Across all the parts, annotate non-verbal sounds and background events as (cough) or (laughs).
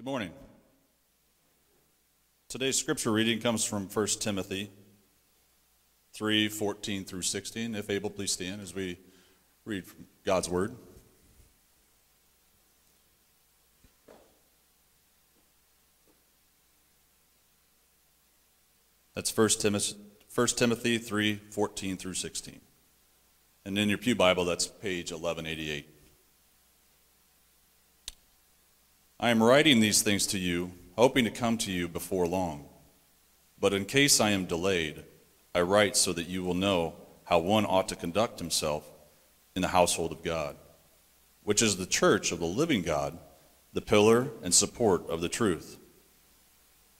Good morning. Today's scripture reading comes from 1 Timothy 3 14 through 16. If able, please stand as we read God's word. That's 1 Timothy, 1 Timothy 3 14 through 16. And in your Pew Bible, that's page 1188. I am writing these things to you, hoping to come to you before long. But in case I am delayed, I write so that you will know how one ought to conduct himself in the household of God, which is the church of the living God, the pillar and support of the truth.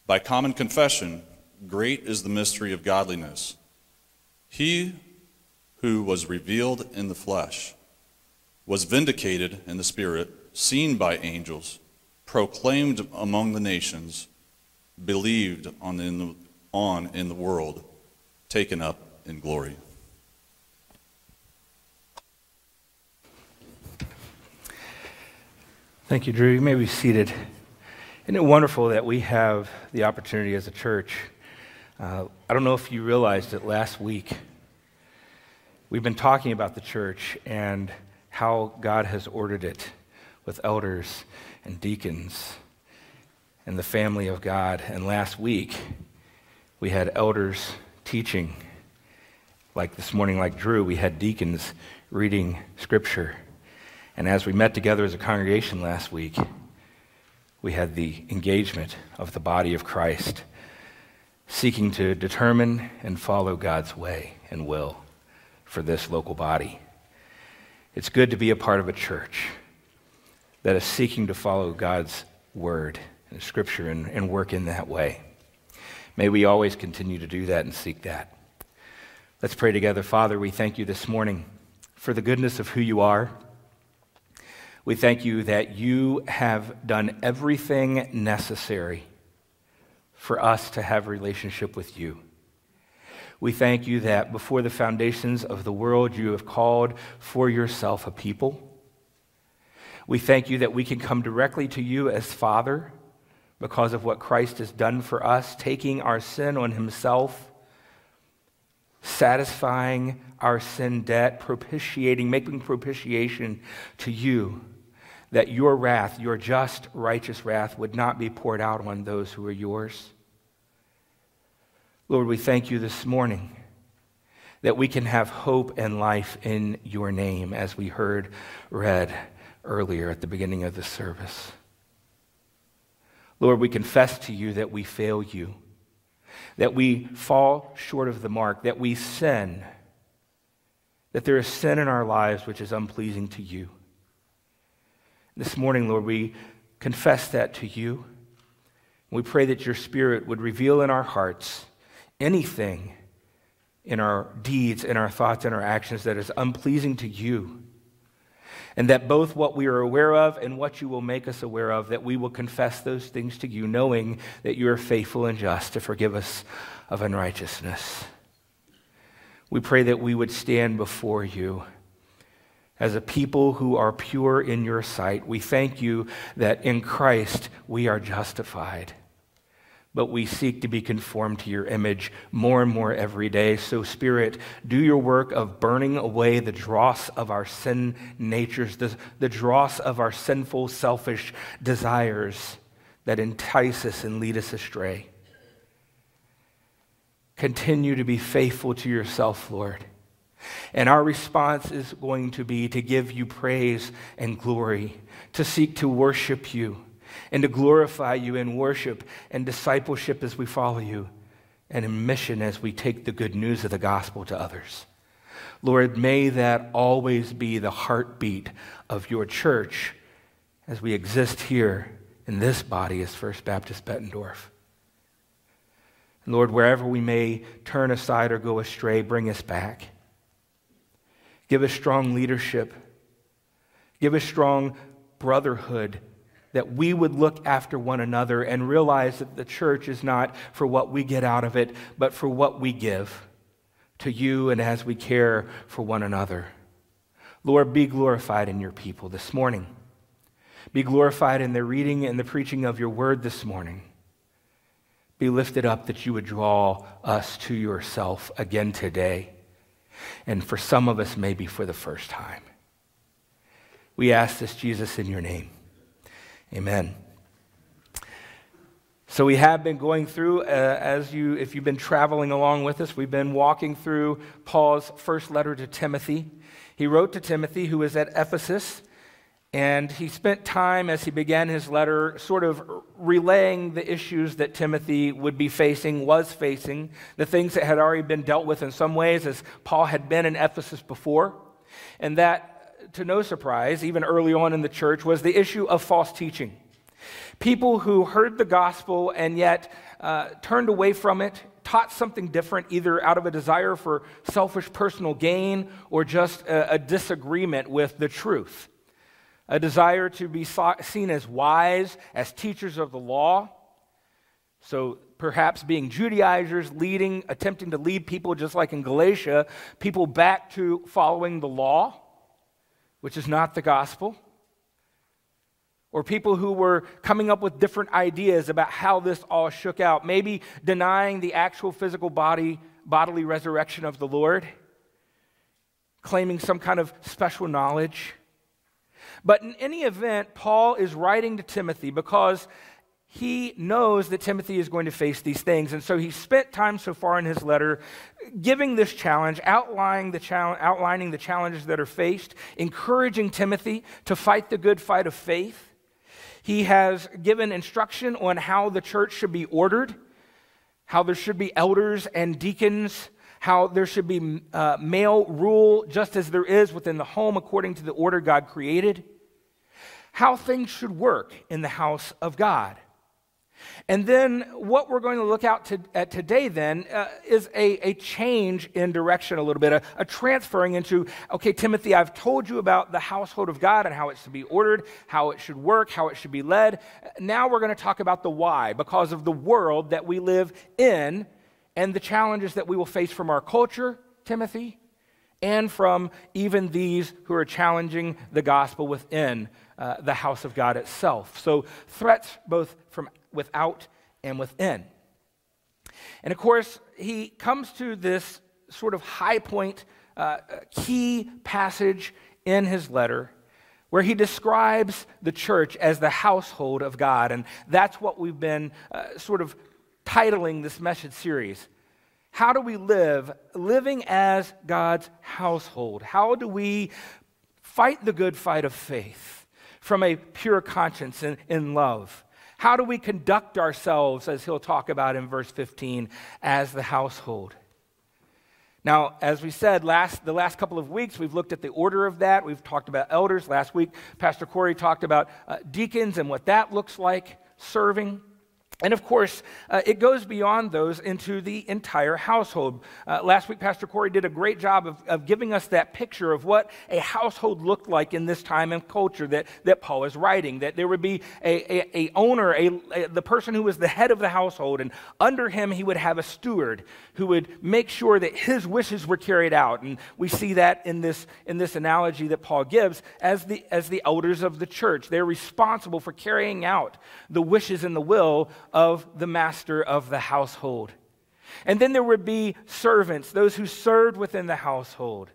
By common confession, great is the mystery of godliness. He who was revealed in the flesh was vindicated in the spirit, seen by angels proclaimed among the nations, believed on in the, on in the world, taken up in glory. Thank you, Drew. You may be seated. Isn't it wonderful that we have the opportunity as a church? Uh, I don't know if you realized it last week. We've been talking about the church and how God has ordered it with elders and deacons and the family of God. And last week, we had elders teaching. Like this morning, like Drew, we had deacons reading scripture. And as we met together as a congregation last week, we had the engagement of the body of Christ, seeking to determine and follow God's way and will for this local body. It's good to be a part of a church that is seeking to follow God's word and scripture and, and work in that way. May we always continue to do that and seek that. Let's pray together. Father, we thank you this morning for the goodness of who you are. We thank you that you have done everything necessary for us to have a relationship with you. We thank you that before the foundations of the world, you have called for yourself a people we thank you that we can come directly to you as Father because of what Christ has done for us, taking our sin on himself, satisfying our sin debt, propitiating, making propitiation to you, that your wrath, your just, righteous wrath, would not be poured out on those who are yours. Lord, we thank you this morning that we can have hope and life in your name, as we heard read earlier at the beginning of the service. Lord, we confess to you that we fail you, that we fall short of the mark, that we sin, that there is sin in our lives which is unpleasing to you. This morning, Lord, we confess that to you. We pray that your Spirit would reveal in our hearts anything in our deeds, in our thoughts, in our actions that is unpleasing to you and that both what we are aware of and what you will make us aware of, that we will confess those things to you, knowing that you are faithful and just to forgive us of unrighteousness. We pray that we would stand before you as a people who are pure in your sight. We thank you that in Christ we are justified but we seek to be conformed to your image more and more every day. So, Spirit, do your work of burning away the dross of our sin natures, the, the dross of our sinful, selfish desires that entice us and lead us astray. Continue to be faithful to yourself, Lord. And our response is going to be to give you praise and glory, to seek to worship you and to glorify you in worship and discipleship as we follow you, and in mission as we take the good news of the gospel to others. Lord, may that always be the heartbeat of your church as we exist here in this body as First Baptist Bettendorf. Lord, wherever we may turn aside or go astray, bring us back. Give us strong leadership. Give us strong brotherhood that we would look after one another and realize that the church is not for what we get out of it, but for what we give to you and as we care for one another. Lord, be glorified in your people this morning. Be glorified in the reading and the preaching of your word this morning. Be lifted up that you would draw us to yourself again today. And for some of us, maybe for the first time. We ask this, Jesus, in your name. Amen. So we have been going through, uh, as you, if you've been traveling along with us, we've been walking through Paul's first letter to Timothy. He wrote to Timothy, who was at Ephesus, and he spent time as he began his letter sort of relaying the issues that Timothy would be facing, was facing, the things that had already been dealt with in some ways, as Paul had been in Ephesus before. And that, to no surprise, even early on in the church, was the issue of false teaching. People who heard the gospel and yet uh, turned away from it, taught something different, either out of a desire for selfish personal gain or just a, a disagreement with the truth a desire to be seen as wise, as teachers of the law. So perhaps being Judaizers, leading, attempting to lead people, just like in Galatia, people back to following the law, which is not the gospel. Or people who were coming up with different ideas about how this all shook out, maybe denying the actual physical body, bodily resurrection of the Lord, claiming some kind of special knowledge. But in any event, Paul is writing to Timothy because he knows that Timothy is going to face these things. And so he spent time so far in his letter giving this challenge, outlining the, outlining the challenges that are faced, encouraging Timothy to fight the good fight of faith. He has given instruction on how the church should be ordered, how there should be elders and deacons how there should be uh, male rule just as there is within the home according to the order God created, how things should work in the house of God. And then what we're going to look out to, at today then uh, is a, a change in direction a little bit, a, a transferring into, okay, Timothy, I've told you about the household of God and how it's to be ordered, how it should work, how it should be led. Now we're going to talk about the why, because of the world that we live in and the challenges that we will face from our culture, Timothy, and from even these who are challenging the gospel within uh, the house of God itself. So, threats both from without and within. And of course, he comes to this sort of high point, uh, key passage in his letter where he describes the church as the household of God. And that's what we've been uh, sort of titling this message series. How do we live living as God's household? How do we fight the good fight of faith from a pure conscience and in love? How do we conduct ourselves, as he'll talk about in verse 15, as the household? Now, as we said, last, the last couple of weeks, we've looked at the order of that. We've talked about elders. Last week, Pastor Corey talked about uh, deacons and what that looks like, serving. And of course, uh, it goes beyond those into the entire household. Uh, last week, Pastor Corey did a great job of, of, giving us that picture of what a household looked like in this time and culture that, that Paul is writing. That there would be a, a, a owner, a, a, the person who was the head of the household, and under him he would have a steward who would make sure that his wishes were carried out. And we see that in this, in this analogy that Paul gives as the, as the elders of the church. They're responsible for carrying out the wishes and the will of the master of the household. And then there would be servants, those who served within the household.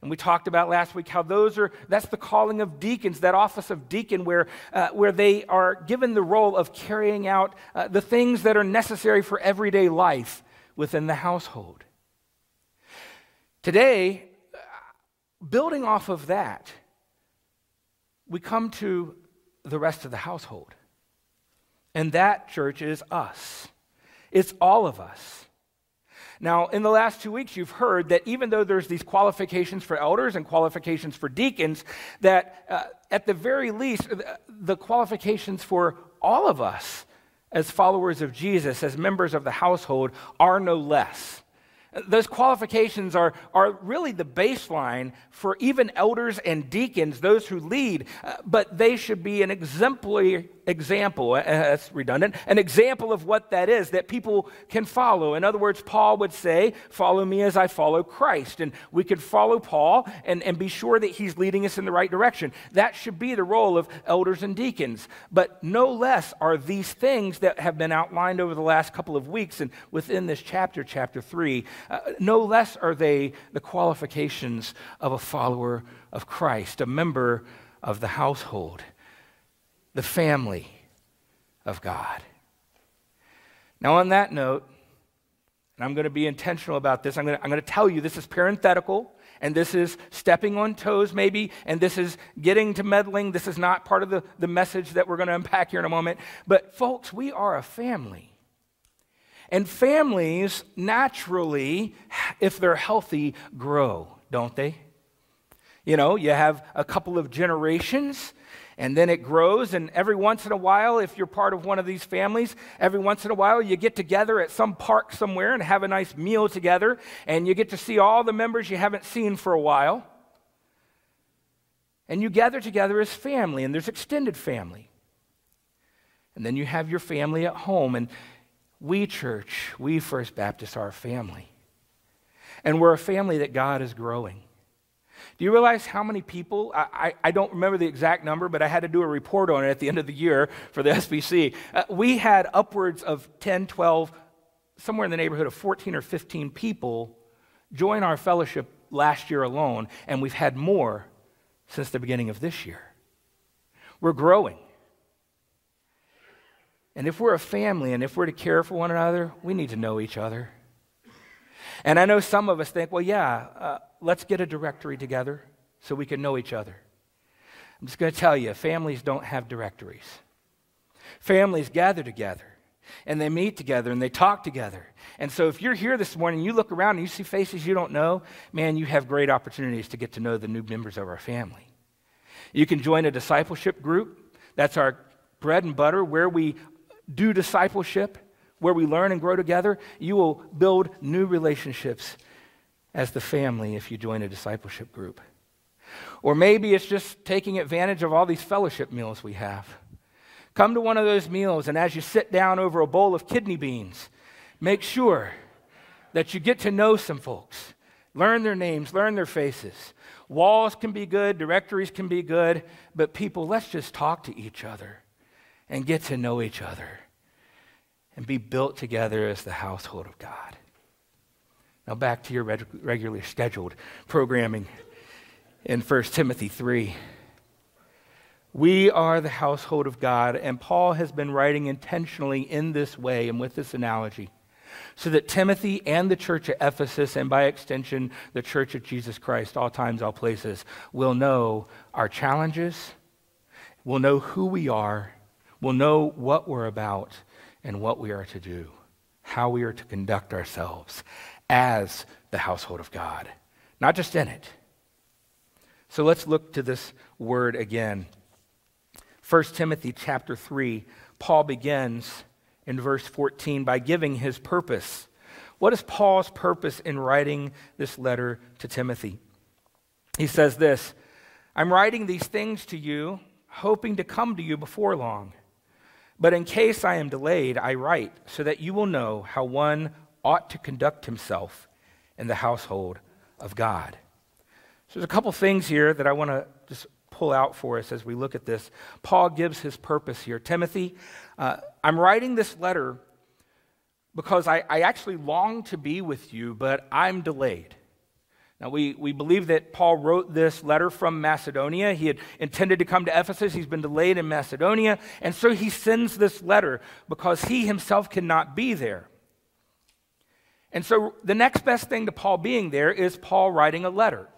And we talked about last week how those are, that's the calling of deacons, that office of deacon, where, uh, where they are given the role of carrying out uh, the things that are necessary for everyday life within the household. Today, building off of that, we come to the rest of the household. And that, church, is us. It's all of us. Now, in the last two weeks, you've heard that even though there's these qualifications for elders and qualifications for deacons, that uh, at the very least, the qualifications for all of us as followers of Jesus, as members of the household, are no less. Those qualifications are, are really the baseline for even elders and deacons, those who lead, uh, but they should be an exemplary, example. Uh, that's redundant. An example of what that is that people can follow. In other words, Paul would say, Follow me as I follow Christ. And we could follow Paul and, and be sure that he's leading us in the right direction. That should be the role of elders and deacons. But no less are these things that have been outlined over the last couple of weeks and within this chapter, chapter 3, uh, no less are they the qualifications of a follower of Christ, a member of the household the family of God. Now, on that note, and I'm going to be intentional about this, I'm going to, I'm going to tell you this is parenthetical, and this is stepping on toes, maybe, and this is getting to meddling. This is not part of the, the message that we're going to unpack here in a moment. But, folks, we are a family. And families naturally, if they're healthy, grow, don't they? You know, you have a couple of generations and then it grows. And every once in a while, if you're part of one of these families, every once in a while you get together at some park somewhere and have a nice meal together, and you get to see all the members you haven't seen for a while. And you gather together as family, and there's extended family. And then you have your family at home. And we, church, we First Baptist, are a family. And we're a family that God is growing. Do you realize how many people? I, I, I, don't remember the exact number, but I had to do a report on it at the end of the year for the (laughs) SBC. Uh, we had upwards of 10, 12, somewhere in the neighborhood of 14 or 15 people join our fellowship last year alone, and we've had more since the beginning of this year. We're growing. And if we're a family and if we're to care for one another, we need to know each other. And I know some of us think, well, yeah, uh, let's get a directory together so we can know each other. I'm just going to tell you families don't have directories. Families gather together and they meet together and they talk together. And so if you're here this morning, you look around and you see faces you don't know, man, you have great opportunities to get to know the new members of our family. You can join a discipleship group. That's our bread and butter where we do discipleship where we learn and grow together, you will build new relationships as the family if you join a discipleship group. Or maybe it's just taking advantage of all these fellowship meals we have. Come to one of those meals, and as you sit down over a bowl of kidney beans, make sure that you get to know some folks. Learn their names, learn their faces. Walls can be good, directories can be good, but people, let's just talk to each other and get to know each other and be built together as the household of God. Now, back to your reg- regularly scheduled programming in 1 Timothy 3. We are the household of God, and Paul has been writing intentionally in this way and with this analogy so that Timothy and the church at Ephesus, and by extension, the church of Jesus Christ, all times, all places, will know our challenges, will know who we are, will know what we're about, and what we are to do, how we are to conduct ourselves as the household of God, not just in it. So let's look to this word again. 1 Timothy chapter 3, Paul begins in verse 14 by giving his purpose. What is Paul's purpose in writing this letter to Timothy? He says this I'm writing these things to you, hoping to come to you before long. But in case I am delayed, I write so that you will know how one ought to conduct himself in the household of God. So there's a couple things here that I want to just pull out for us as we look at this. Paul gives his purpose here. Timothy, uh, I'm writing this letter because I, I actually long to be with you, but I'm delayed. Now, we, we believe that Paul wrote this letter from Macedonia. He had intended to come to Ephesus. He's been delayed in Macedonia. And so he sends this letter because he himself cannot be there. And so the next best thing to Paul being there is Paul writing a letter.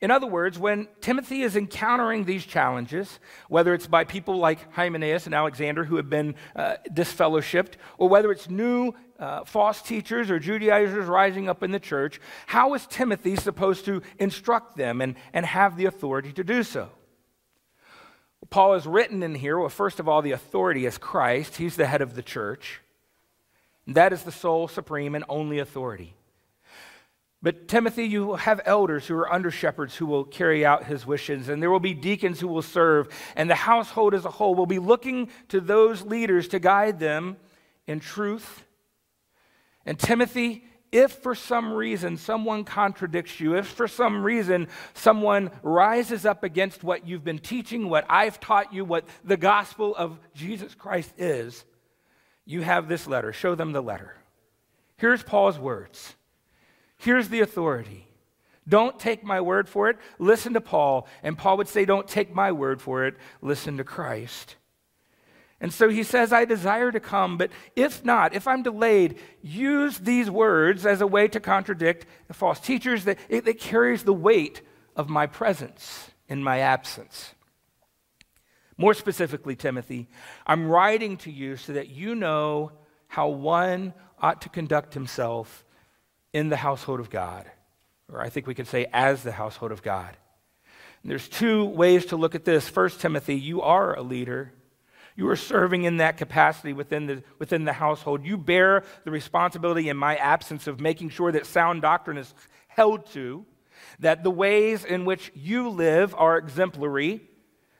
In other words, when Timothy is encountering these challenges, whether it's by people like Hymenaeus and Alexander who have been uh, disfellowshipped, or whether it's new uh, false teachers or Judaizers rising up in the church, how is Timothy supposed to instruct them and, and have the authority to do so? Paul has written in here, well, first of all, the authority is Christ. He's the head of the church. That is the sole, supreme, and only authority. But Timothy, you will have elders who are under shepherds who will carry out his wishes, and there will be deacons who will serve, and the household as a whole will be looking to those leaders to guide them in truth. And Timothy, if for some reason someone contradicts you, if for some reason someone rises up against what you've been teaching, what I've taught you, what the gospel of Jesus Christ is, you have this letter. Show them the letter. Here's Paul's words. Here's the authority. Don't take my word for it. Listen to Paul. And Paul would say, Don't take my word for it. Listen to Christ. And so he says, I desire to come, but if not, if I'm delayed, use these words as a way to contradict the false teachers that it, it carries the weight of my presence in my absence. More specifically, Timothy, I'm writing to you so that you know how one ought to conduct himself in the household of God, or I think we could say as the household of God. And there's two ways to look at this. First, Timothy, you are a leader. You are serving in that capacity within the, within the household. You bear the responsibility in my absence of making sure that sound doctrine is held to, that the ways in which you live are exemplary,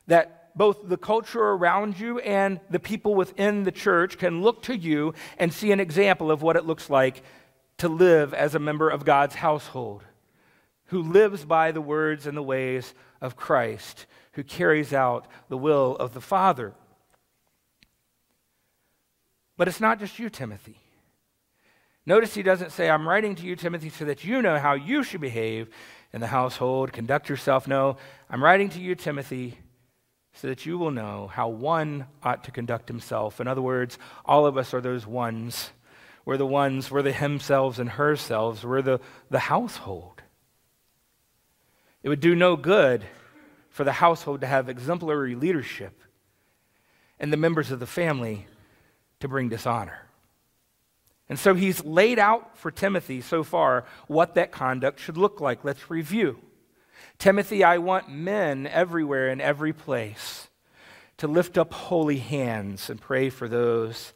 that both the culture around you and the people within the church can look to you and see an example of what it looks like to live as a member of God's household, who lives by the words and the ways of Christ, who carries out the will of the Father. But it's not just you, Timothy. Notice he doesn't say, I'm writing to you, Timothy, so that you know how you should behave in the household, conduct yourself. No, I'm writing to you, Timothy, so that you will know how one ought to conduct himself. In other words, all of us are those ones We're the ones, we're the himselves and herselves, were the, the household. It would do no good for the household to have exemplary leadership and the members of the family to bring dishonor. And so he's laid out for Timothy so far what that conduct should look like. Let's review. Timothy, I want men everywhere in every place to lift up holy hands and pray for those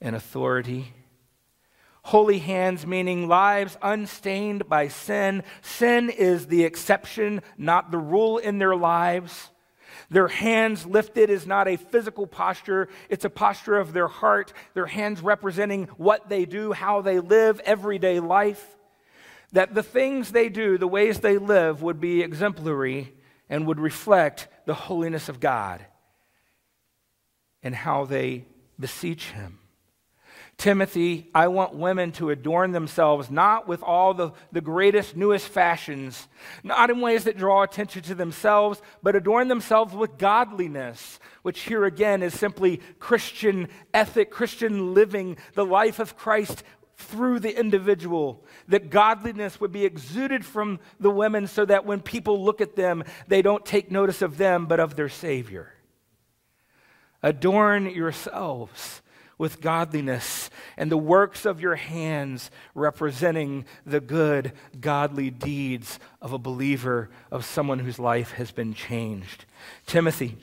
in authority Holy hands, meaning lives unstained by sin. Sin is the exception, not the rule in their lives. Their hands lifted is not a physical posture, it's a posture of their heart. Their hands representing what they do, how they live, everyday life. That the things they do, the ways they live, would be exemplary and would reflect the holiness of God and how they beseech Him. Timothy, I want women to adorn themselves not with all the, the greatest, newest fashions, not in ways that draw attention to themselves, but adorn themselves with godliness, which here again is simply Christian ethic, Christian living, the life of Christ through the individual, that godliness would be exuded from the women so that when people look at them, they don't take notice of them, but of their Savior. Adorn yourselves with godliness and the works of your hands representing the good, godly deeds of a believer, of someone whose life has been changed. Timothy,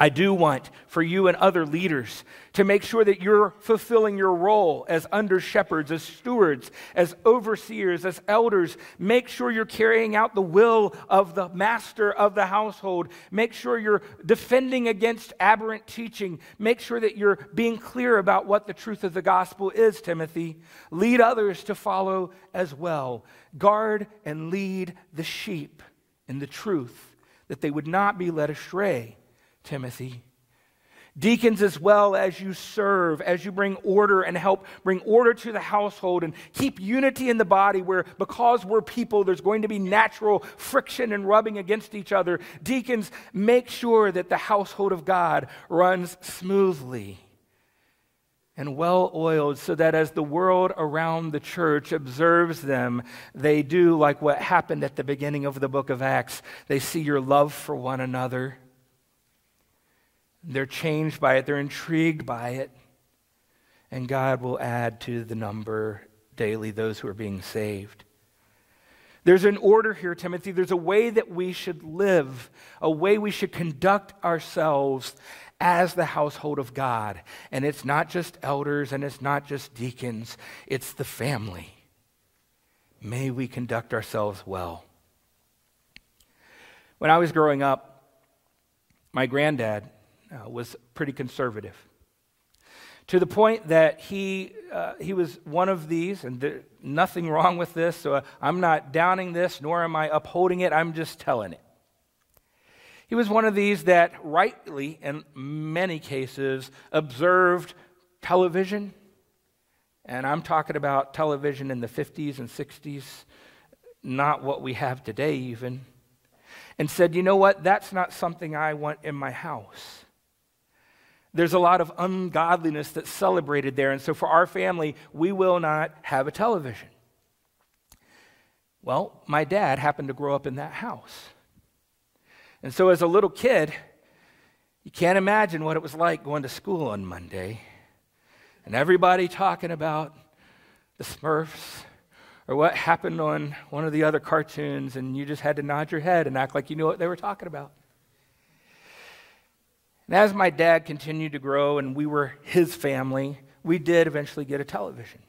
I do want for you and other leaders to make sure that you're fulfilling your role as under shepherds, as stewards, as overseers, as elders. Make sure you're carrying out the will of the master of the household. Make sure you're defending against aberrant teaching. Make sure that you're being clear about what the truth of the gospel is, Timothy. Lead others to follow as well. Guard and lead the sheep in the truth, that they would not be led astray. Timothy. Deacons, as well as you serve, as you bring order and help bring order to the household and keep unity in the body, where because we're people, there's going to be natural friction and rubbing against each other. Deacons, make sure that the household of God runs smoothly and well oiled, so that as the world around the church observes them, they do like what happened at the beginning of the book of Acts. They see your love for one another they're changed by it, they're intrigued by it, and God will add to the number daily those who are being saved. There's an order here, Timothy. There's a way that we should live, a way we should conduct ourselves as the household of God. And it's not just elders and it's not just deacons, it's the family. may we conduct ourselves well. When I was growing up, my granddad uh, was pretty conservative to the point that he, uh, he was one of these, and there, nothing (laughs) wrong with this, so uh, I'm not downing this, nor am I upholding it, I'm just telling it. He was one of these that rightly, in many cases, observed television. And I'm talking about television in the 50s and 60s, not what we have today, even. And said, you know what? That's not something I want in my house. There's a lot of ungodliness that's celebrated there. And so for our family, we will not have a television. Well, my dad happened to grow up in that house. And so, as a little kid, you can't imagine what it was like going to school on Monday and everybody talking about the Smurfs or what happened on one of the other cartoons, and you just had to nod your head and act like you knew what they were talking about. And as my dad continued to grow and we were his family, we did eventually get a television.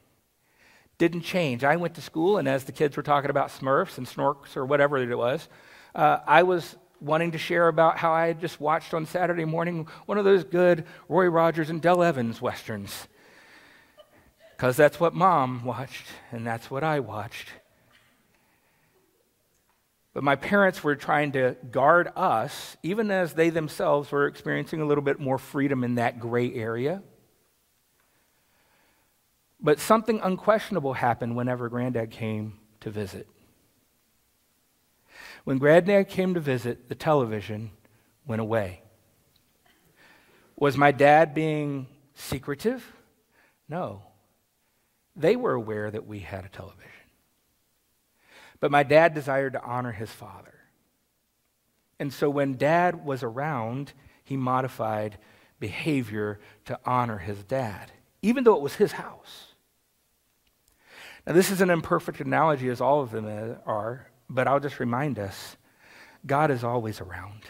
Didn't change. I went to school, and as the kids were talking about Smurfs and Snorks or whatever it was, uh, I was wanting to share about how I had just watched on Saturday morning one of those good Roy Rogers and Dale Evans westerns. Because that's what mom watched, and that's what I watched. But my parents were trying to guard us, even as they themselves were experiencing a little bit more freedom in that gray area. But something unquestionable happened whenever Granddad came to visit. When Granddad came to visit, the television went away. Was my dad being secretive? No. They were aware that we had a television. But my dad desired to honor his father. And so when dad was around, he modified behavior to honor his dad, even though it was his house. Now, this is an imperfect analogy, as all of them are, but I'll just remind us God is always around,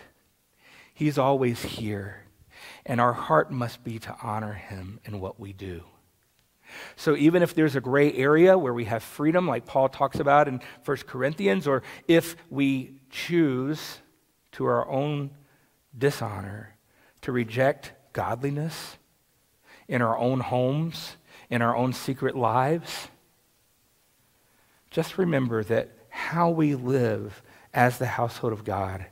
He's always here, and our heart must be to honor Him in what we do. So even if there's a gray area where we have freedom, like Paul talks about in 1 Corinthians, or if we choose to our own dishonor to reject godliness in our own homes, in our own secret lives, just remember that how we live as the household of God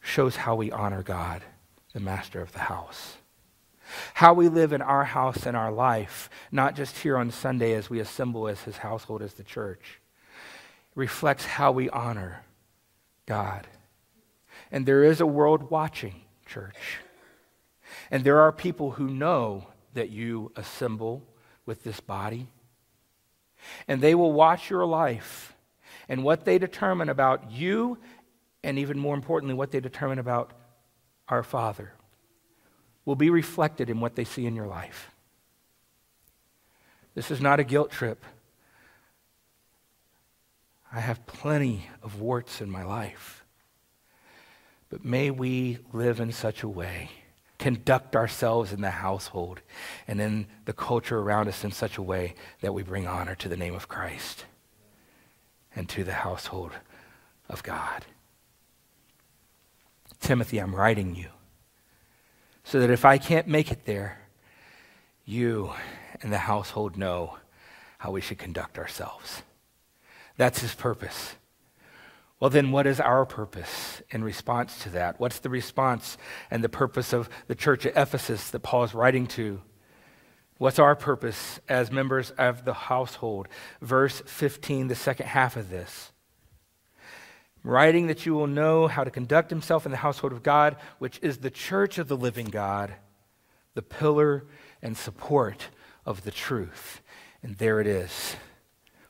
shows how we honor God, the master of the house. How we live in our house and our life, not just here on Sunday as we assemble as his household, as the church, reflects how we honor God. And there is a world watching, church. And there are people who know that you assemble with this body. And they will watch your life and what they determine about you, and even more importantly, what they determine about our Father, will be reflected in what they see in your life. This is not a guilt trip. I have plenty of warts in my life. But may we live in such a way, conduct ourselves in the household and in the culture around us in such a way that we bring honor to the name of Christ and to the household of God. Timothy, I'm writing you so that if I can't make it there, you and the household know how we should conduct ourselves. That's his purpose. Well, then, what is our purpose in response to that? What's the response and the purpose of the church at Ephesus that Paul is writing to? What's our purpose as members of the household? Verse 15, the second half of this. Writing that you will know how to conduct himself in the household of God, which is the church of the living God, the pillar and support of the truth. And there it is.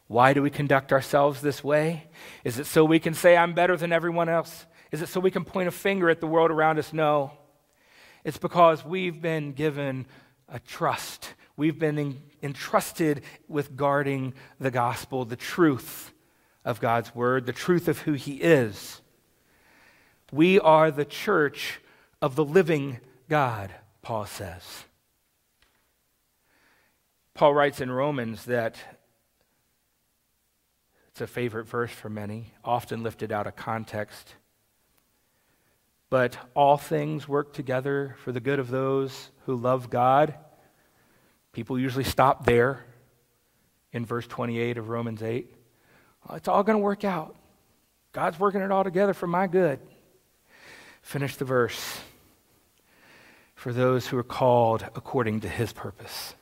Why do we conduct ourselves this way? Is it so we can say, I'm better than everyone else? Is it so we can point a finger at the world around us? No. It's because we've been given a trust We've been entrusted with guarding the gospel, the truth of God's word, the truth of who He is. We are the church of the living God, Paul says. Paul writes in Romans that It's a favorite verse for many, often lifted out of context. But all things work together for the good of those who love God. People usually stop there in verse 28 of Romans 8. It's all going to work out. God's working it all together for my good. Finish the verse. For those who are called according to his purpose.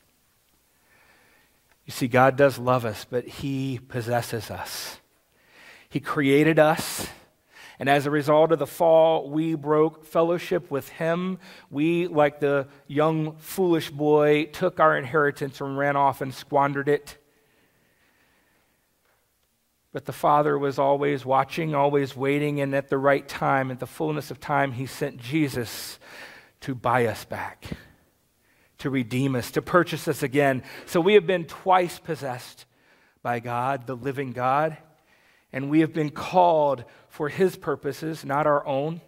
You see, God does love us, but He possesses us. He created us, and as a result of the fall, we broke fellowship with Him. We, like the young, foolish boy, took our inheritance and ran off and squandered it. But the Father was always watching, always waiting, and at the right time, at the fullness of time, He sent Jesus to buy us back to redeem us, to purchase us again. So we have been twice possessed by God, the living God, and we have been called for His purposes, not our own.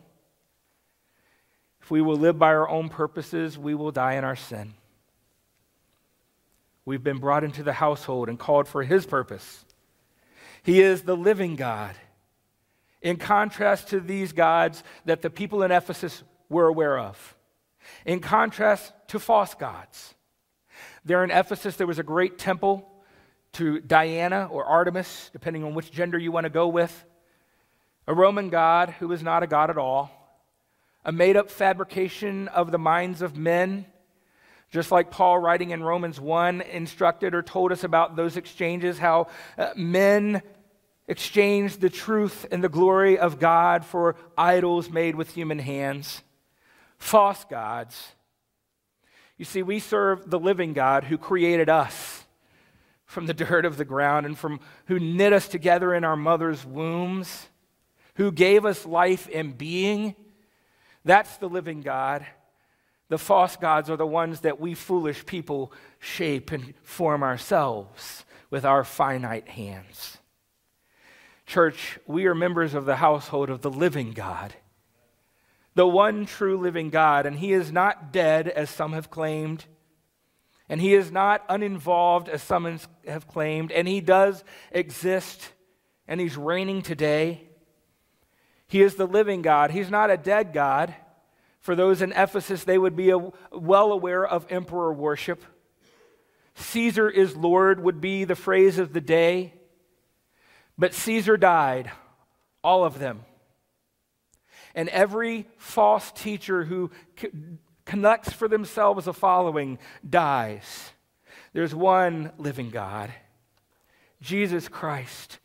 If we will live by our own purposes, we will die in our sin. We've been brought into the household and called for His purpose. He is the living God. In contrast to these gods that the people in Ephesus were aware of in contrast to false gods. There in Ephesus, there was a great temple to Diana or Artemis, depending on which gender you want to go with, a Roman god who was not a god at all, a made up fabrication of the minds of men, just like Paul, writing in Romans 1, instructed or told us about those exchanges, how uh, men exchanged the truth and the glory of God for idols made with human hands false gods. You see, we serve the living God who created us from the dirt of the ground and from who knit us together in our mother's wombs, who gave us life and being. That's the living God. The false gods are the ones that we foolish people shape and form ourselves with our finite hands. Church, we are members of the household of the living God the one true living God, and he is not dead, as some have claimed, and he is not uninvolved, as some have claimed, and he does exist, and he's reigning today. He is the living God. He's not a dead God. For those in Ephesus, they would be well aware of emperor worship. Caesar is Lord, would be the phrase of the day. But Caesar died, all of them and every false teacher who c- for themselves a following dies. There's one living God, Jesus Christ,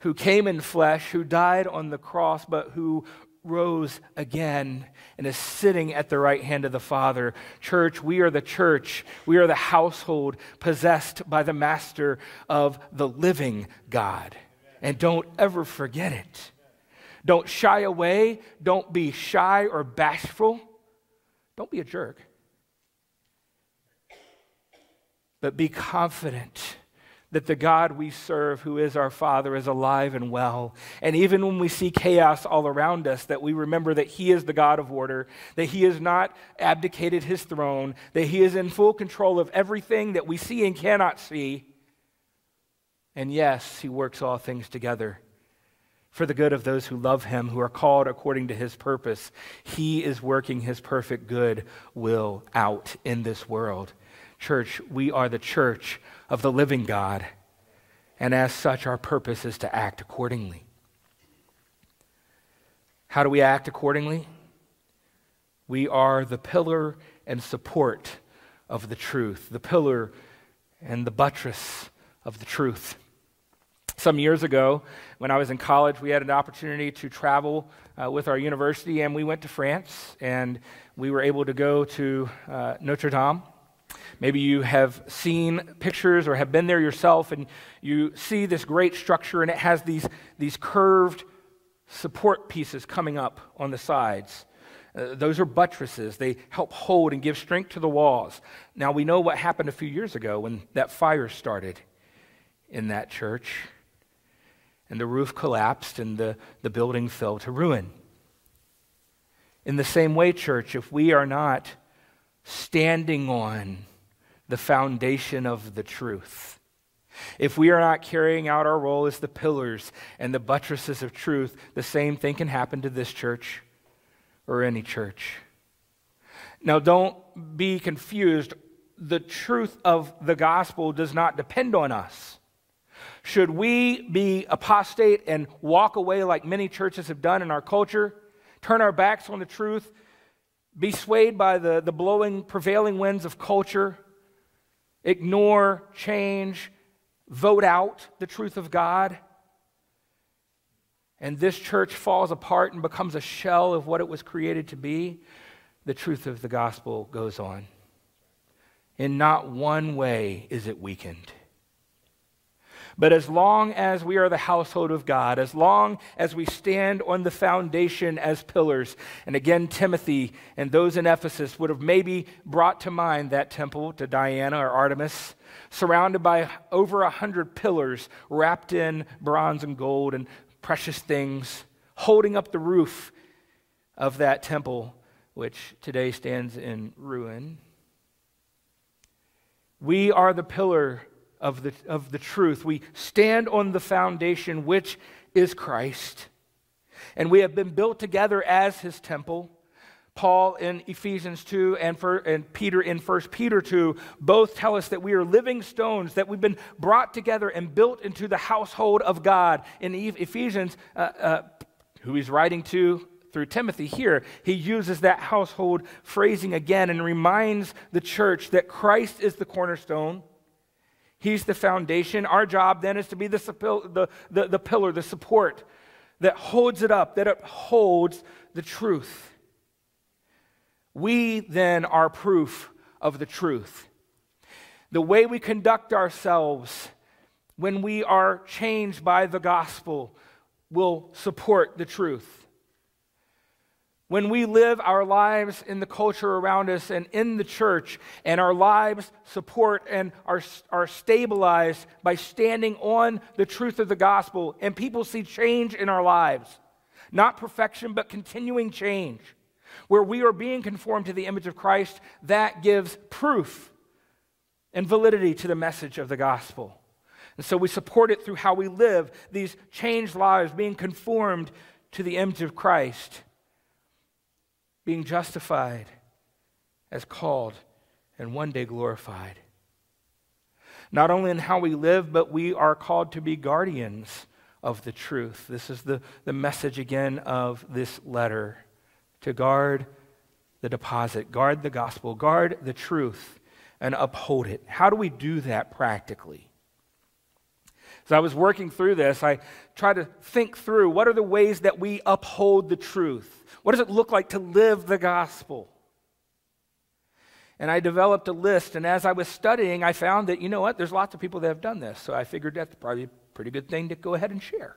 who came in flesh, who died on the cross, but who rose again and is sitting at the right hand of the Father. Church, we are the church. We are the household possessed by the master of the living God. And don't ever forget it. Don't shy away. Don't be shy or bashful. Don't be a jerk. But be confident that the God we serve, who is our Father, is alive and well. And even when we see chaos all around us, that we remember that He is the God of order, that He has not abdicated His throne, that He is in full control of everything that we see and cannot see. And yes, He works all things together for the good of those who love him, who are called according to his purpose. He is working his perfect good will out in this world. Church, we are the church of the living God, and as such, our purpose is to act accordingly. How do we act accordingly? We are the pillar and support of the truth, the pillar and the buttress of the truth. Some years ago, when I was in college, we had an opportunity to travel uh, with our university, and we went to France, and we were able to go to uh, Notre Dame. Maybe you have seen pictures or have been there yourself, and you see this great structure, and it has these, these curved support pieces coming up on the sides. Uh, those are buttresses. They help hold and give strength to the walls. Now, we know what happened a few years ago when that fire started in that church and the roof collapsed and the, the building fell to ruin. In the same way, church, if we are not standing on the foundation of the truth, If we are not carrying out our role as the pillars and the buttresses of truth, the same thing can happen to this church or any church. Now, don't be confused. The truth of the gospel does not depend on us. Should we be apostate and walk away like many churches have done in our culture, turn our backs on the truth, be swayed by the, the blowing, prevailing winds of culture, ignore change, vote out the truth of God, and this church falls apart and becomes a shell of what it was created to be, the truth of the gospel goes on. In not one way is it weakened. But as long as we are the household of God, as long as we stand on the foundation as pillars, and again, Timothy and those in Ephesus would have maybe brought to mind that temple to Diana or Artemis, surrounded by over a hundred pillars wrapped in bronze and gold and precious things, holding up the roof of that temple, which today stands in ruin. We are the pillar of the, of the truth. We stand on the foundation, which is Christ. And we have been built together as his temple. Paul in Ephesians 2 and, for, and Peter in 1 Peter 2 both tell us that we are living stones, that we've been brought together and built into the household of God. In Ephesians, uh, uh, who he's writing to through Timothy here, he uses that household phrasing again and reminds the church that Christ is the cornerstone He's the foundation. Our job then is to be the, the, the, the pillar, the support that holds it up, that upholds the truth. We then are proof of the truth. The way we conduct ourselves when we are changed by the gospel will support the truth. When we live our lives in the culture around us and in the church, and our lives support and are, are stabilized by standing on the truth of the gospel, and people see change in our lives, not perfection, but continuing change, where we are being conformed to the image of Christ, that gives proof and validity to the message of the gospel. And so we support it through how we live these changed lives, being conformed to the image of Christ being justified as called and one day glorified. Not only in how we live, but we are called to be guardians of the truth. This is the, the message again of this letter to guard the deposit, guard the gospel, guard the truth, and uphold it. How do we do that practically? As I was working through this, I tried to think through what are the ways that we uphold the truth? What does it look like to live the gospel? And I developed a list, and as I was studying, I found that, you know what, there's lots of people that have done this, so I figured that's probably a pretty good thing to go ahead and share.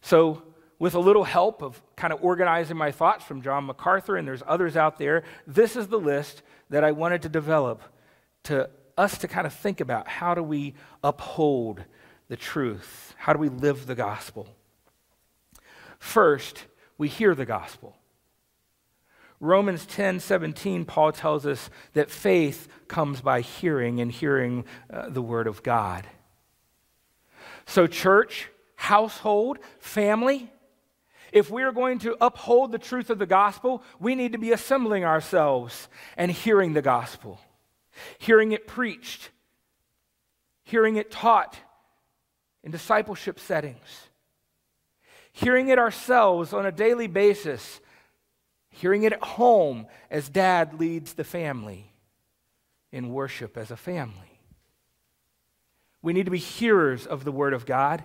So, with a little help of kind of organizing my thoughts from John MacArthur, and there's others out there, this is the list that I wanted to develop to us to kind of think about how do we uphold the truth? How do we live the gospel? First, we hear the gospel. Romans 10 17, Paul tells us that faith comes by hearing and hearing uh, the word of God. So, church, household, family, if we are going to uphold the truth of the gospel, we need to be assembling ourselves and hearing the gospel, hearing it preached, hearing it taught in discipleship settings hearing it ourselves on a daily basis, hearing it at home as dad leads the family in worship as a family. We need to be hearers of the Word of God.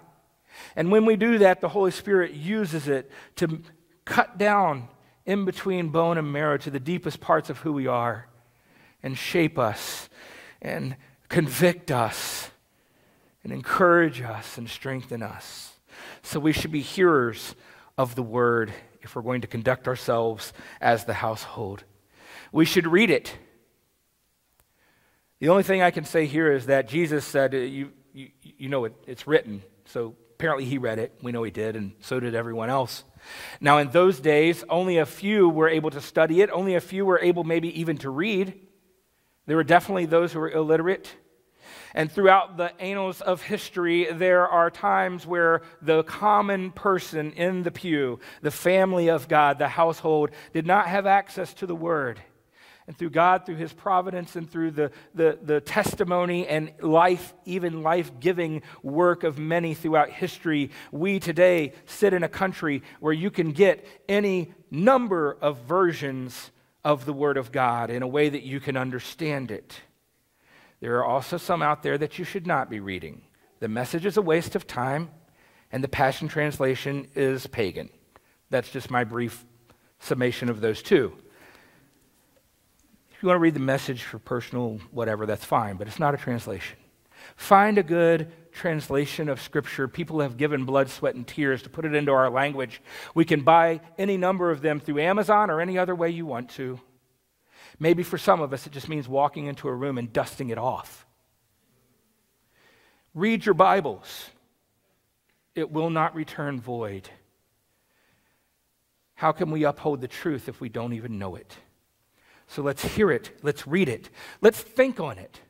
And when we do that, the Holy Spirit uses it to cut down in between bone and marrow to the deepest parts of who we are and shape us and convict us and encourage us and strengthen us. So we should be hearers of the word if we're going to conduct ourselves as the household. We should read it. The only thing I can say here is that Jesus said, uh, you, you, you know, it, it's written. So apparently he read it. We know he did, and so did everyone else. Now, in those days, only a few were able to study it, only a few were able maybe even to read. There were definitely those who were illiterate. And throughout the annals of history, there are times where the common person in the pew, the family of God, the household, did not have access to the word. And through God, through his providence, and through the, the, the testimony and life, even life giving work of many throughout history, we today sit in a country where you can get any number of versions of the Word of God in a way that you can understand it. There are also some out there that you should not be reading. The message is a waste of time, and the Passion Translation is pagan. That's just my brief summation of those two. If you want to read the message for personal whatever, that's fine, but it's not a translation. Find a good translation of Scripture. People have given blood, sweat, and tears to put it into our language. We can buy any number of them through Amazon or any other way you want to. Maybe for some of us, it just means walking into a room and dusting it off. Read your Bibles, it will not return void. How can we uphold the truth if we don't even know it? So let's hear it, let's read it, let's think on it.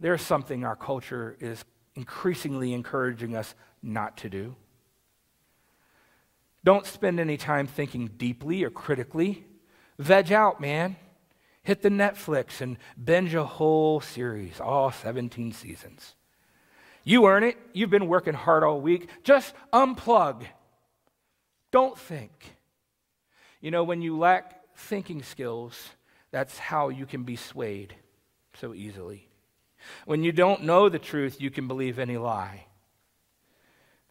There's something our culture is increasingly encouraging us not to do. Don't spend any time thinking deeply or critically. Veg out, man. Hit the Netflix and binge a whole series, all 17 seasons. You earn it. You've been working hard all week. Just unplug. Don't think. You know, when you lack thinking skills, that's how you can be swayed so easily. When you don't know the truth, you can believe any lie.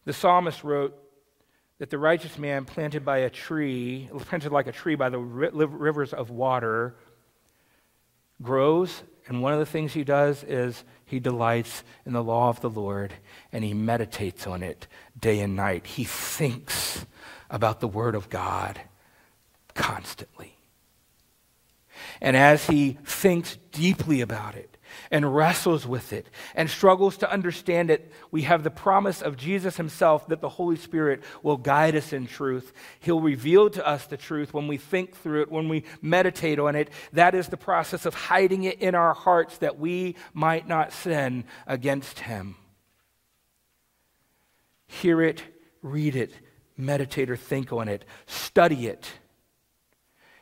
The psalmist wrote that the righteous man planted by a tree, (laughs) planted like a tree by the rivers of water, grows, and one of the things he does is he delights in the law of the Lord and he meditates on it day and night. He thinks about the Word of God constantly. And as he thinks deeply about it and wrestles with it and struggles to understand it, we have the promise of Jesus himself that the Holy Spirit will guide us in truth. He'll reveal to us the truth when we think through it, when we meditate on it. That is the process of hiding it in our hearts that we might not sin against him. Hear it, read it, meditate or think on it, study it.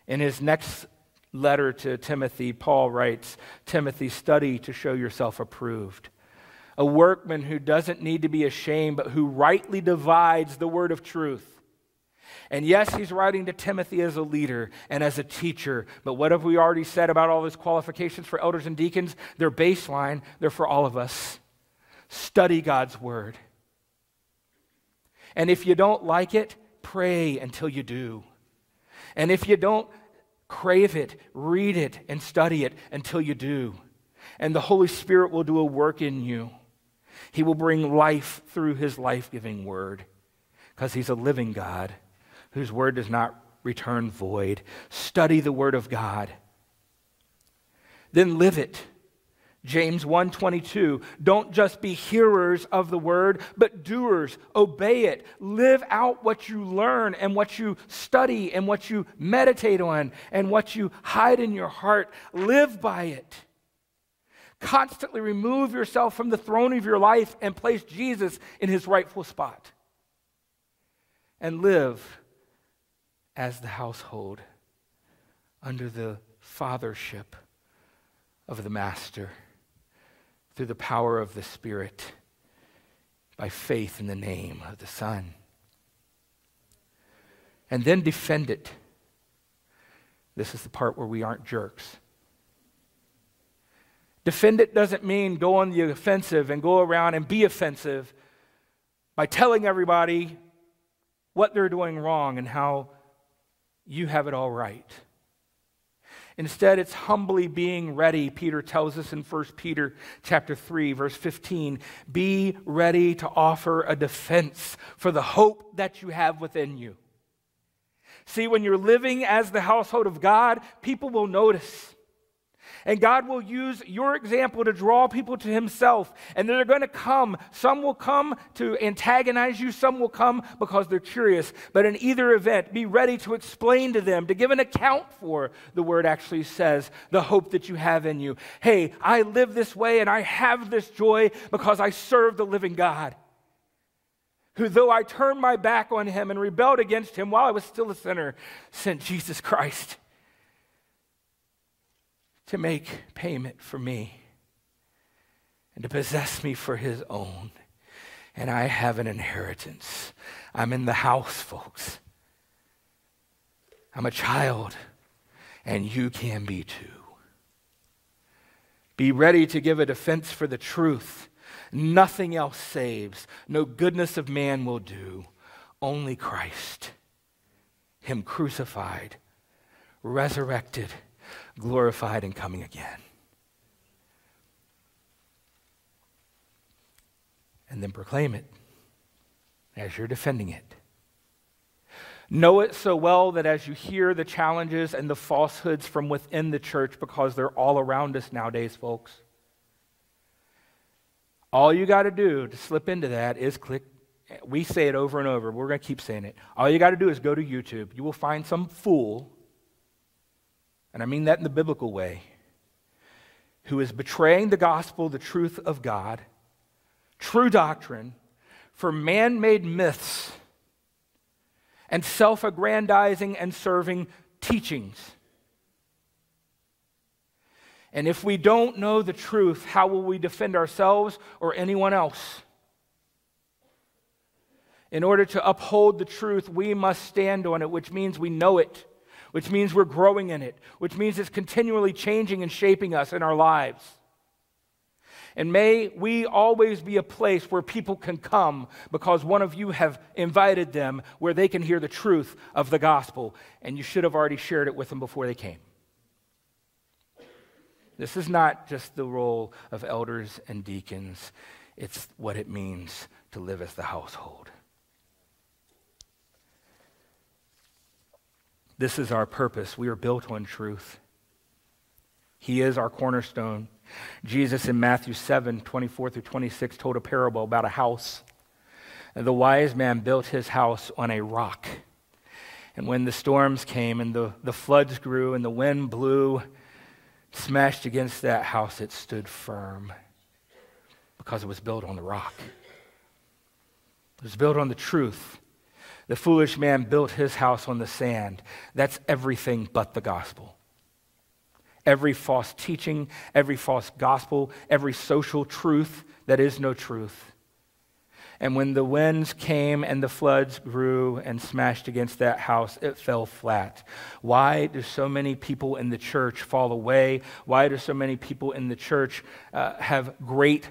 In his next letter to Timothy, Paul writes Timothy, study to show yourself approved. A workman who doesn't need to be ashamed, but who rightly divides the word of truth. And yes, he's writing to Timothy as a leader and as a teacher, but what have we already said about all those qualifications for elders and deacons? They're baseline, they're for all of us. Study God's word. And if you don't like it, pray until you do. And if you don't Crave it, read it, and study it until you do. And the Holy Spirit will do a work in you. He will bring life through His life giving word because He's a living God whose word does not return void. Study the word of God. Then live it. James 1:22 Don't just be hearers of the word but doers. Obey it. Live out what you learn and what you study and what you meditate on and what you hide in your heart. Live by it. Constantly remove yourself from the throne of your life and place Jesus in his rightful spot. And live as the household under the fathership of the master through the power of the Spirit by faith in the name of the Son. And then defend it. This is the part where we aren't jerks. Defend it doesn't mean go on the offensive and go around and be offensive by telling everybody what they're doing wrong and how you have it all right. Instead, it's humbly being ready. Peter tells us in 1 Peter chapter 3, verse 15, be ready to offer a defense for the hope that you have within you. See, when you're living as the household of God, people will notice. And God will use your example to draw people to Himself. And they're going to come. Some will come to antagonize you, some will come because they're curious. But in either event, be ready to explain to them, to give an account for, the word actually says, the hope that you have in you. Hey, I live this way and I have this joy because I serve the living God. Who, though I turned my back on him and rebelled against him while I was still a sinner, sent Jesus Christ to make payment for me and to possess me for his own. And I have an inheritance. I'm in the house, folks. I'm a child, and you can be too. Be ready to give a defense for the truth. Nothing else saves. No goodness of man will do. Only Christ, Him crucified, resurrected glorified and coming again. And then proclaim it as you're defending it. Know it so well that as you hear the challenges and the falsehoods from within the church, because they're all around us nowadays, folks, all you got to do to slip into that is click. We say it over and over. We're going to keep saying it. All you got to do is go to YouTube. You will find some fool and I mean that in the biblical way, who is betraying the gospel, the truth of God, true doctrine, for man made myths and self aggrandizing and serving teachings. And if we don't know the truth, how will we defend ourselves or anyone else? In order to uphold the truth, we must stand on it, which means we know it which means we're growing in it, which means it's continually changing and shaping us in our lives. And may we always be a place where people can come because one of you have invited them where they can hear the truth of the gospel, and you should have already shared it with them before they came. This is not just the role of elders and deacons, it's what it means to live as the household. This is our purpose. We are built on truth. He is our cornerstone. Jesus in Matthew 7 24 through 26 told a parable about a house. And the wise man built his house on a rock. And when the storms came and the, the floods grew and the wind blew, smashed against that house, it stood firm because it was built on the rock. It was built on the truth. The foolish man built his house on the sand. That's everything but the gospel. Every false teaching, every false gospel, every social truth that is no truth. And when the winds came and the floods grew and smashed against that house, it fell flat. Why do so many people in the church fall away? Why do so many people in the church uh, have great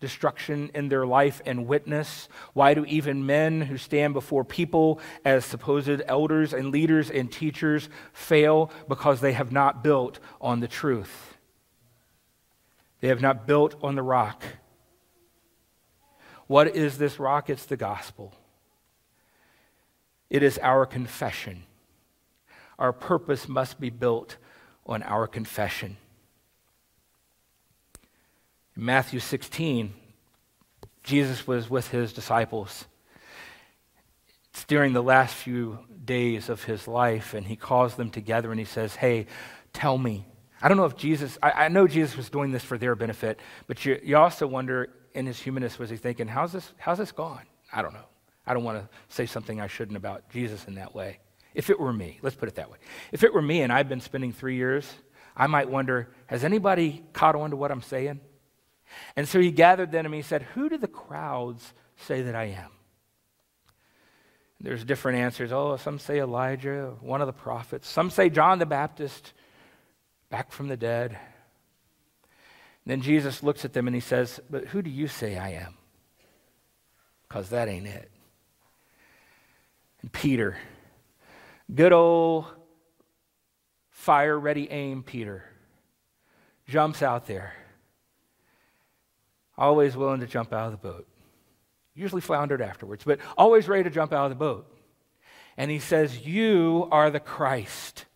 destruction in their life and witness? Why do even men who stand before people as supposed elders and leaders and teachers fail? Because they have not built on the truth. They have not built on the rock. What is this rock? It's the gospel. It is our confession. Our purpose must be built on our confession. In Matthew 16, Jesus was with his disciples. It's during the last few days of his life, and he calls them together and he says, Hey, tell me. I don't know if Jesus, I, I know Jesus was doing this for their benefit, but you, you also wonder in his humanness, was he thinking, How's this, how's this gone? I don't know. I don't want to say something I shouldn't about Jesus in that way. If it were me, let's put it that way. If it were me and I've been spending three years, I might wonder, has anybody caught on to what I'm saying? And so he gathered them and he said, Who do the crowds say that I am? There's different answers. Oh, some say Elijah, one of the prophets. Some say John the Baptist, back from the dead. then Jesus looks at them and he says, But who do you say I am? Because that ain't it. And Peter, good old fire ready aim Peter, jumps out there always willing to jump out of the boat. Usually floundered afterwards, but always ready to jump out of the boat. And he says, You are the Christ,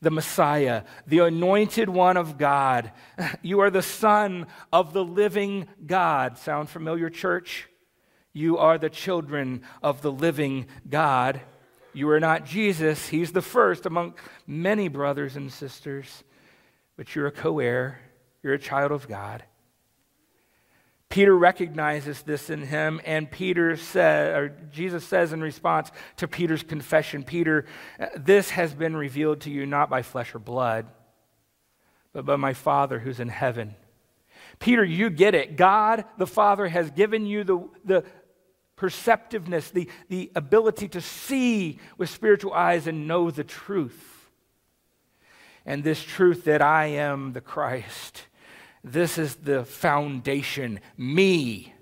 the Messiah, the anointed one of God. (laughs) You are the Son of the living God. Sound familiar, church? You are the children of the living God. You are not Jesus. He's the first among many brothers and sisters, but you're a co heir. You're a child of God. Peter recognizes this in him, and Peter said, or Jesus says in response to Peter's confession, Peter, this has been revealed to you not by flesh or blood, but by my Father who's in heaven. Peter, you get it. God the Father has given you the, the perceptiveness, the, the ability to see with spiritual eyes and know the truth. And this truth that I am the Christ this is the foundation. Me,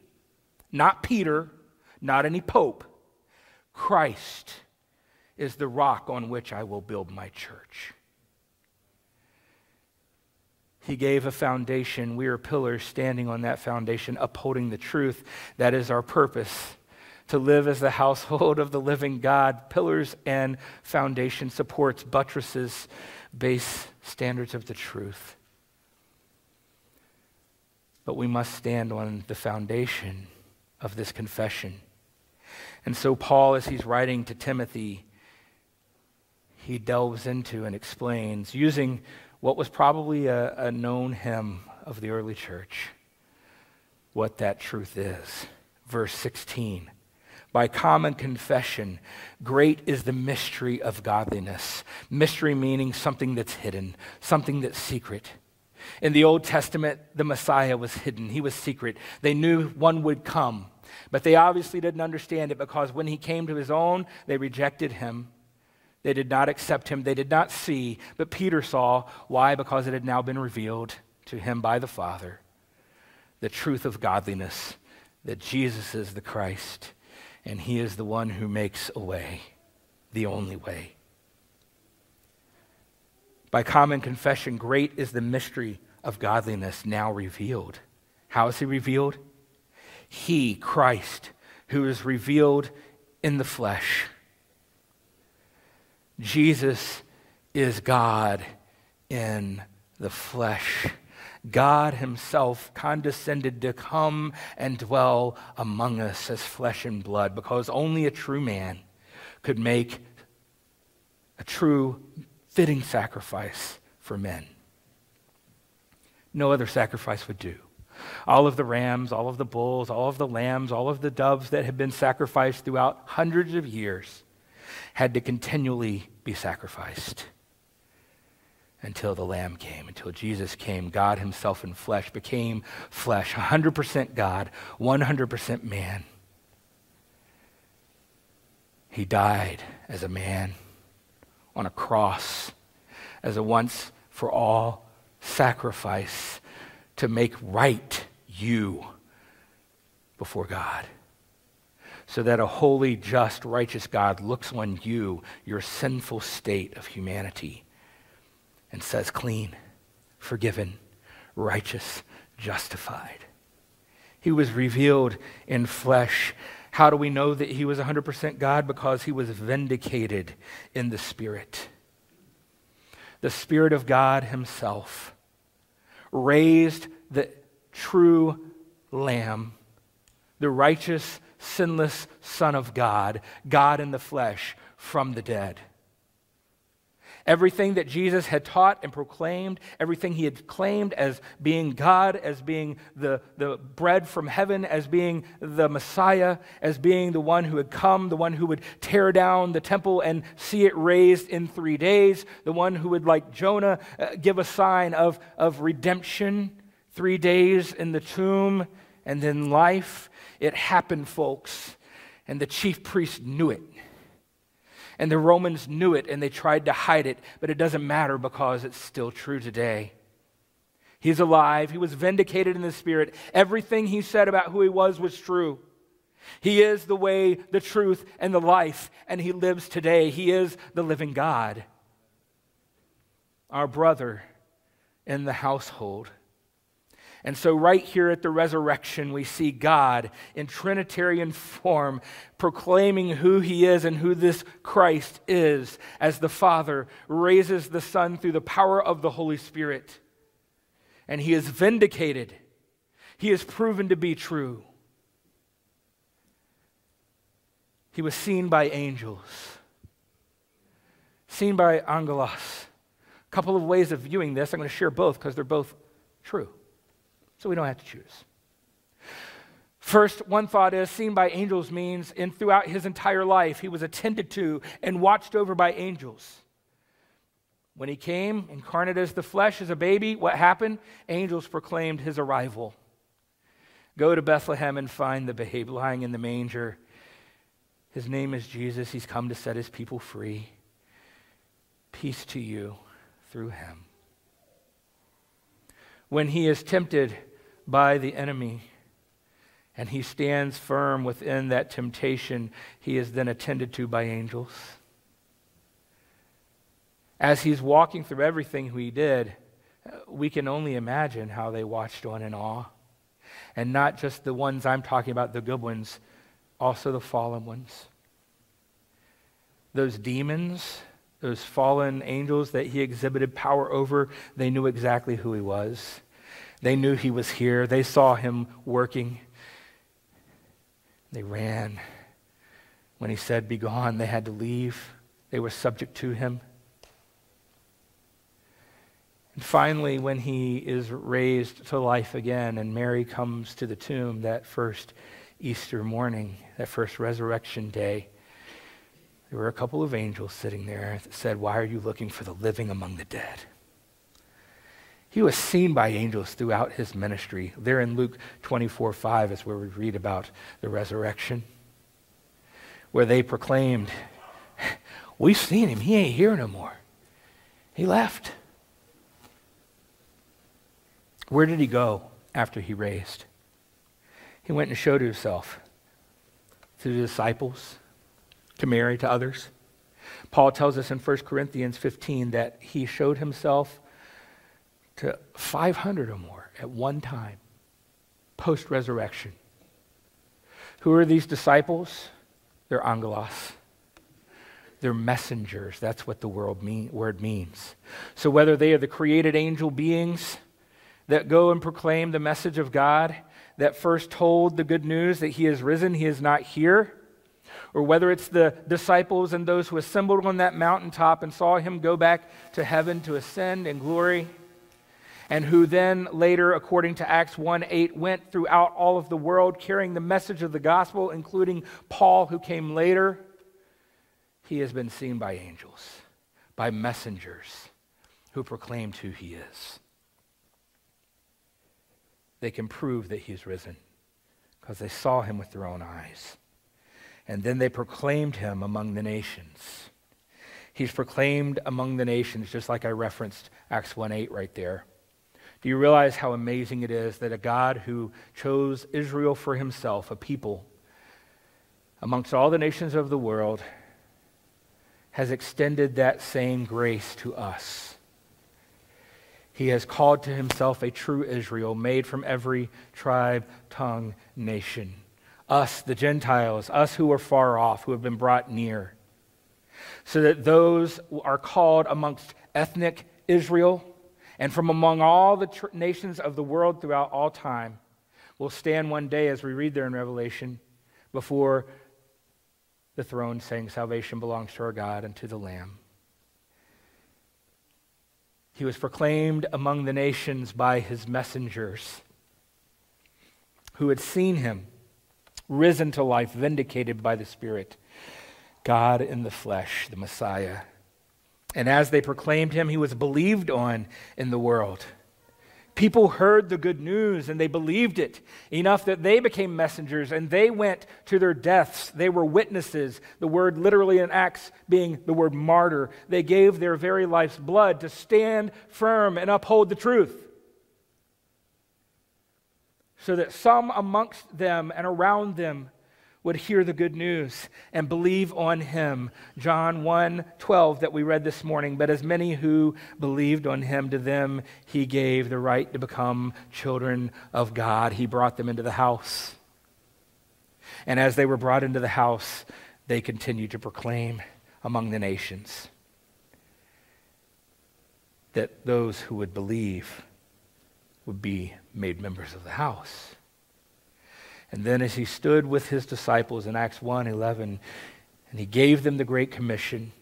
not Peter, not any pope. Christ is the rock on which I will build my church. He gave a foundation. We are pillars standing on that foundation, upholding the truth. That is our purpose to live as the household of the living God. Pillars and foundation supports, buttresses, base standards of the truth but we must stand on the foundation of this confession. And so, Paul, as he's writing to Timothy, he delves into and explains, using what was probably a, a known hymn of the early church, what that truth is. Verse 16 by common confession, great is the mystery of godliness. Mystery meaning something that's hidden, something that's secret. In the Old Testament, the Messiah was hidden, he was secret. They knew one would come, but they obviously didn't understand it because when he came to his own, they rejected him. They did not accept him, they did not see, but Peter saw. Why? Because it had now been revealed to him by the Father the truth of godliness that Jesus is the Christ and he is the one who makes a way, the only way. By common confession, great is the mystery of godliness now revealed. How is he revealed? He, Christ, who is revealed in the flesh. Jesus is God in the flesh. God Himself condescended to come and dwell among us as flesh and blood because only a true man could make a true fitting sacrifice for men. No other sacrifice would do. All of the rams, all of the bulls, all of the lambs, all of the doves that had been sacrificed throughout hundreds of years had to continually be sacrificed until the Lamb came, until Jesus came. God Himself in flesh became flesh, 100% God, 100% man. He died as a man on a cross as a once for all sacrifice to make right you before God. So that a holy, just, righteous God looks on you, your sinful state of humanity, and says, clean, forgiven, righteous, justified. He was revealed in flesh how do we know that he was 100% God? Because he was vindicated in the Spirit. The Spirit of God himself raised the true Lamb, the righteous, sinless Son of God, God in the flesh, from the dead. Everything that Jesus had taught and proclaimed, everything he had claimed as being God, as being the, the bread from heaven, as being the Messiah, as being the one who had come, the one who would tear down the temple and see it raised in three days, the one who would, like Jonah, uh, give a sign of, of redemption, three days in the tomb, and then life. It happened, folks, and the chief priest knew it. And the Romans knew it and they tried to hide it, but it doesn't matter because it's still true today. He's alive. He was vindicated in the Spirit. Everything he said about who he was was true. He is the way, the truth, and the life, and he lives today. He is the living God, our brother in the household. And so, right here at the resurrection, we see God in Trinitarian form proclaiming who He is and who this Christ is as the Father raises the Son through the power of the Holy Spirit. And He is vindicated, He is proven to be true. He was seen by angels, seen by angelos. A couple of ways of viewing this. I'm going to share both because they're both true. So we don't have to choose. First, one thought is seen by angels means in throughout his entire life, he was attended to and watched over by angels. When he came, incarnate as the flesh, as a baby, what happened? Angels proclaimed his arrival. Go to Bethlehem and find the babe lying in the manger. His name is Jesus. He's come to set his people free. Peace to you through him. When he is tempted by the enemy and he stands firm within that temptation, he is then attended to by angels. As he's walking through everything he did, we can only imagine how they watched on in awe. And not just the ones I'm talking about, the good ones, also the fallen ones. Those demons, those fallen angels that he exhibited power over, they knew exactly who he was. They knew he was here. They saw him working. They ran. When he said, Be gone, they had to leave. They were subject to him. And finally, when he is raised to life again, and Mary comes to the tomb that first Easter morning, that first resurrection day, there were a couple of angels sitting there that said, Why are you looking for the living among the dead? He was seen by angels throughout his ministry. There in Luke 24 5 is where we read about the resurrection, where they proclaimed, (laughs) We've seen him. He ain't here no more. He left. Where did he go after he raised? He went and showed himself to the disciples, to Mary, to others. Paul tells us in 1 Corinthians 15 that he showed himself to 500 or more at one time, post resurrection. Who are these disciples? They're angelos. They're messengers. That's what the word, mean, word means. So, whether they are the created angel beings that go and proclaim the message of God, that first told the good news that He is risen, He is not here, or whether it's the disciples and those who assembled on that mountaintop and saw Him go back to heaven to ascend in glory and who then later, according to Acts 1 8, went throughout all of the world carrying the message of the gospel, including Paul, who came later. He has been seen by angels, by messengers who proclaimed who he is. They can prove that he's risen because they saw him with their own eyes. And then they proclaimed him among the nations. He's proclaimed among the nations, just like I referenced Acts 1 8 right there. Do you realize how amazing it is that a God who chose Israel for himself, a people amongst all the nations of the world, has extended that same grace to us? He has called to himself a true Israel, made from every tribe, tongue, nation. Us, the Gentiles, us who are far off, who have been brought near. So that those are called amongst ethnic Israel and from among all the tr- nations of the world throughout all time will stand one day, as we read there in Revelation, before the throne, saying, Salvation belongs to our God and to the Lamb. He was proclaimed among the nations by his messengers who had seen him risen to life, vindicated by the Spirit, God in the flesh, the Messiah. And as they proclaimed him, he was believed on in the world. People heard the good news and they believed it enough that they became messengers and they went to their deaths. They were witnesses, the word literally in Acts being the word martyr. They gave their very life's blood to stand firm and uphold the truth. So that some amongst them and around them would hear the good news and believe on him. John 1 12 that we read this morning. But as many who believed on him, to them he gave the right to become children of God. He brought them into the house. And as they were brought into the house, they continued to proclaim among the nations that those who would believe would be made members of the house. And then as he stood with his disciples in Acts 1 11, and he gave them the Great Commission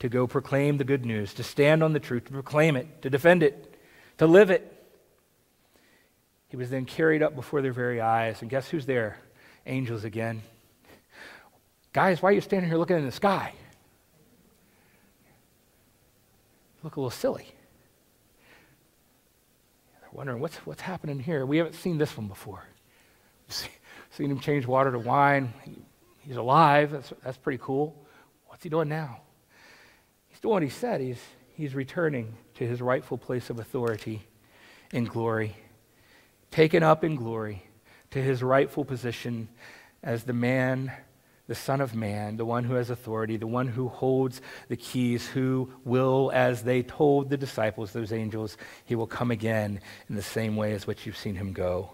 to go proclaim the good news, to stand on the truth, to proclaim it, to defend it, to live it. He was then carried up before their very eyes. And guess who's there? Angels again. Guys, why are you standing here looking in the sky? Look a little silly. They're wondering what's, what's happening here. We haven't seen this one before. (laughs) Seen him change water to wine. He's alive. That's, that's pretty cool. What's he doing now? He's doing what he said. He's, he's returning to his rightful place of authority in glory, taken up in glory to his rightful position as the man, the Son of Man, the one who has authority, the one who holds the keys, who will, as they told the disciples, those angels, he will come again in the same way as which you've seen him go.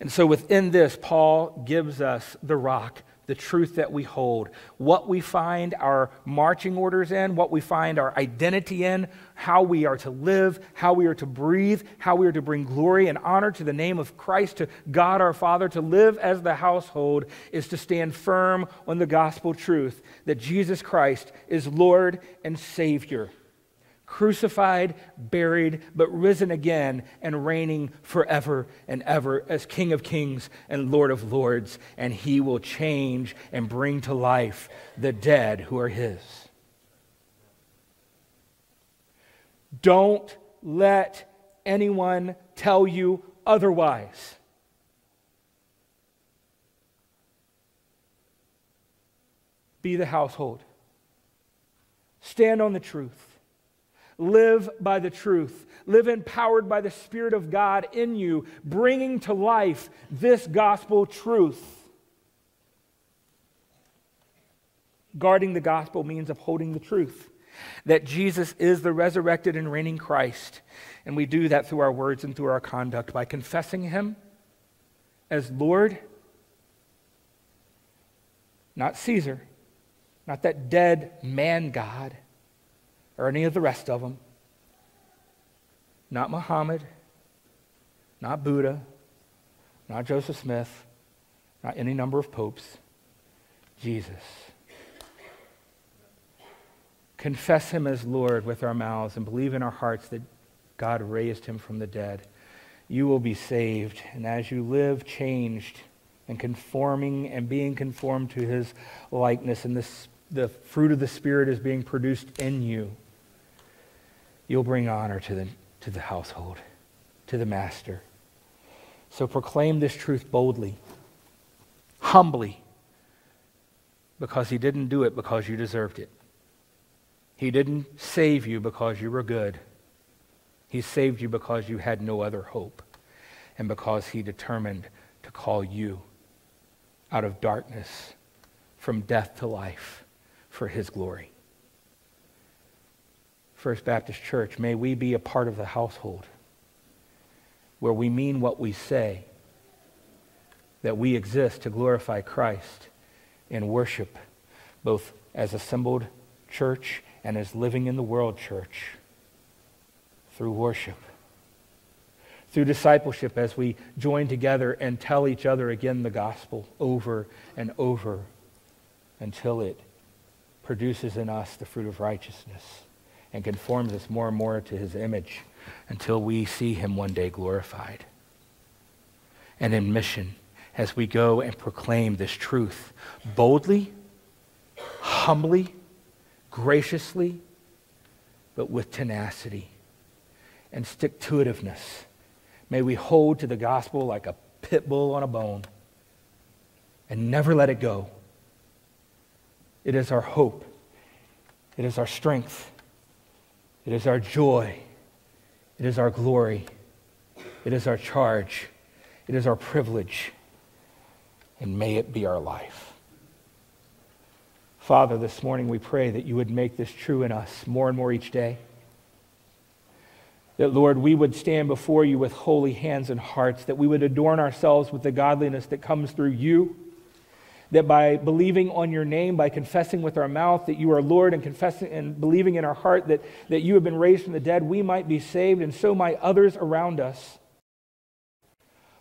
And so within this, Paul gives us the rock, the truth that we hold, what we find our marching orders in, what we find our identity in, how we are to live, how we are to breathe, how we are to bring glory and honor to the name of Christ, to God our Father. To live as the household is to stand firm on the gospel truth that Jesus Christ is Lord and Savior crucified, buried, but risen again and reigning forever and ever as King of kings and Lord of lords. And he will change and bring to life the dead who are his. Don't let anyone tell you otherwise. Be the household. Stand on the truth Live by the truth. Live empowered by the Spirit of God in you, bringing to life this gospel truth. Guarding the gospel means upholding the truth that Jesus is the resurrected and reigning Christ. And we do that through our words and through our conduct by confessing Him as Lord, not Caesar, not that dead man God or any of the rest of them. Not Muhammad, not Buddha, not Joseph Smith, not any number of popes. Jesus. Confess him as Lord with our mouths and believe in our hearts that God raised him from the dead. You will be saved. And as you live changed and conforming and being conformed to his likeness, and this, the fruit of the Spirit is being produced in you you'll bring honor to the, to the household, to the master. So proclaim this truth boldly, humbly, because he didn't do it because you deserved it. He didn't save you because you were good. He saved you because you had no other hope and because he determined to call you out of darkness, from death to life, for his glory. First Baptist Church, may we be a part of the household where we mean what we say, that we exist to glorify Christ in worship, both as assembled church and as living in the world church through worship. Through discipleship, as we join together and tell each other again the gospel over and over until it produces in us the fruit of righteousness and conforms us more and more to his image until we see him one day glorified. And in mission, as we go and proclaim this truth boldly, humbly, graciously, but with tenacity and stick to itiveness. May we hold to the gospel like a pit bull on a bone and never let it go. It is our hope, it is our strength, it is our joy. It is our glory. It is our charge. It is our privilege and may it be our life. Father, this morning we pray that you would make this true in us more and more each day. That, Lord, we would stand before you with holy hands and hearts, that we would adorn ourselves with the godliness that comes through you. That by believing on your name, by confessing with our mouth that you are Lord and confessing and believing in our heart that, that you have been raised from the dead, we might be saved, and so might others around us.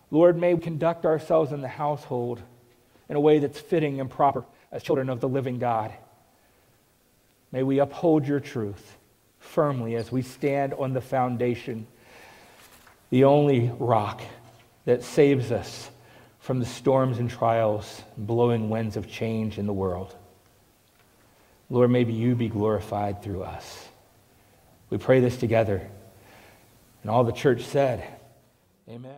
Lord, may we conduct ourselves in the household in a way that's fitting and proper as children of the living God. May we uphold your truth firmly as we stand on the foundation, the only rock that saves us from the storms and trials, blowing winds of change in the world. Lord, maybe you be glorified through us. We pray this together. And all the church said, Amen.